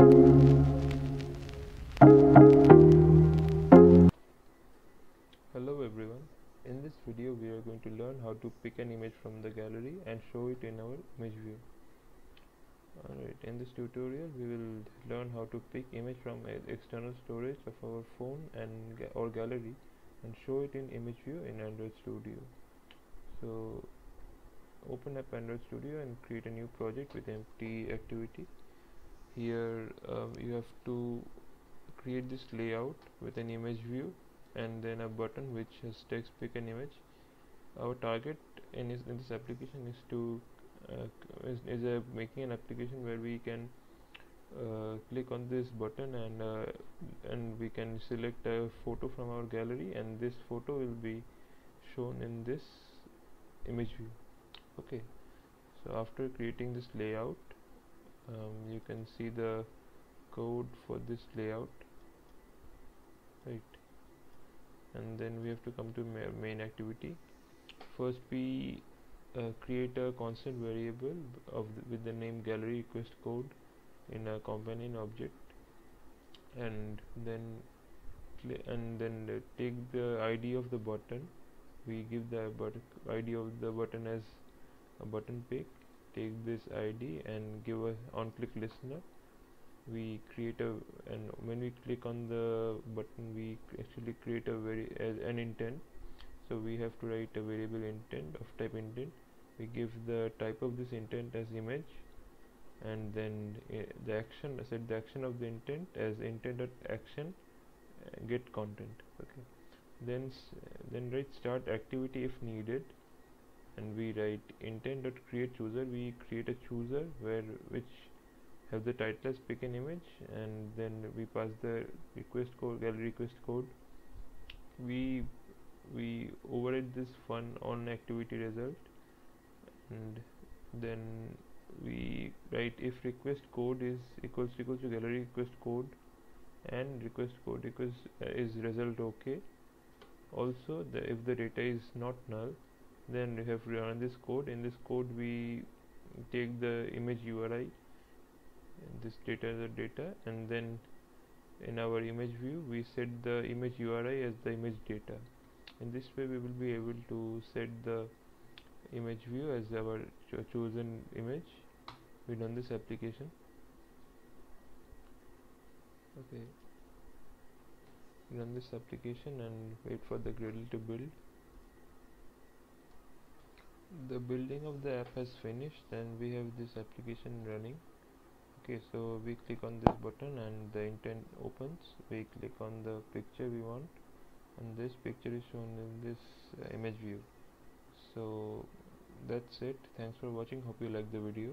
Hello everyone. In this video we are going to learn how to pick an image from the gallery and show it in our image view. Alright, in this tutorial we will learn how to pick image from external storage of our phone and ga or gallery and show it in image view in Android Studio. So open up Android Studio and create a new project with empty activity. Here um, you have to create this layout with an image view and then a button which has text pick an image. Our target in, is, in this application is to uh, is, is a making an application where we can uh, click on this button and uh, and we can select a photo from our gallery and this photo will be shown in this image view. Okay. So after creating this layout um, you can see the code for this layout right? And then we have to come to ma main activity. First we uh, create a constant variable of with the name gallery request code in a companion object. And then and then uh, take the id of the button. We give the id of the button as a button pick take this id and give a on click listener. We create a and when we click on the button we actually create a very an intent. So we have to write a variable intent of type intent. We give the type of this intent as image and then uh, the action set the action of the intent as intended action uh, get content. Okay. Then then write start activity if needed and we write intent dot create chooser. We create a chooser where which have the title as pick an image and then we pass the request code gallery request code. We we override this fun on activity result and then we write if request code is equals to equals to gallery request code and request code equals uh, is result okay. Also the if the data is not null then we have to run this code. In this code we take the image URI and this data is the data and then in our image view we set the image URI as the image data. In this way we will be able to set the image view as our cho chosen image. We run this application. Okay. Run this application and wait for the Gradle to build the building of the app has finished and we have this application running. Okay so we click on this button and the intent opens. We click on the picture we want and this picture is shown in this uh, image view. So that's it. Thanks for watching. Hope you like the video